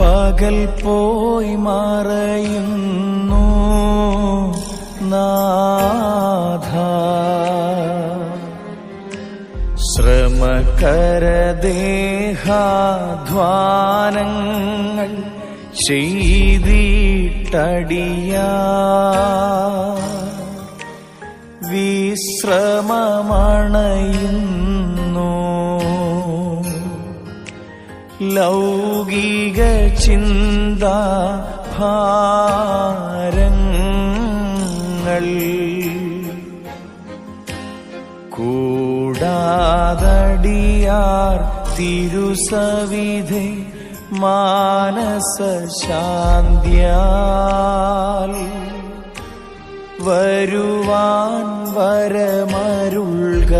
പകൽ പോയി മറയുന്നു നാഥ. ശ്രമകരദേഹാധ്വാനങ്ങൾ ചെയ്തിട്ടടിയ. വിശ്രമമണയുന്നു ലൗകിക ചിന്ത ഭാരങ്ങൾ കൂടാതടിയാർ തിരുസവിധ മാനസ ശാന്തിയാൽ വരുവാൻ വരമരുൾക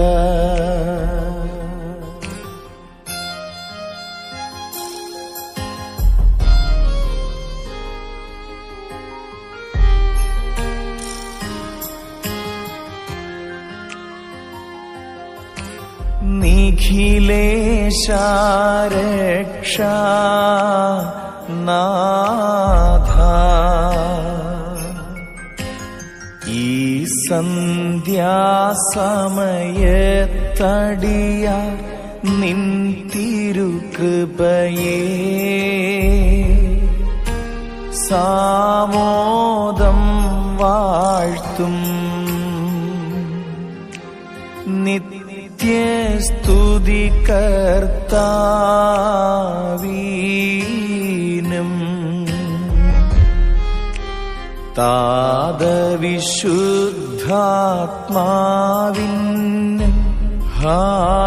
നിഖിലേശാരക്ഷ നാഥ. ഈ സന്ധ്യാസമയത്തടിയ നിൻ തിരുകൃപയേ. സാമോദം വാഴ്ത്തും. നിത്യസ്തുതി കർത്താവീനും താതവിശുദ്ധാത്മാവിൻ ഹാലേലൂയ.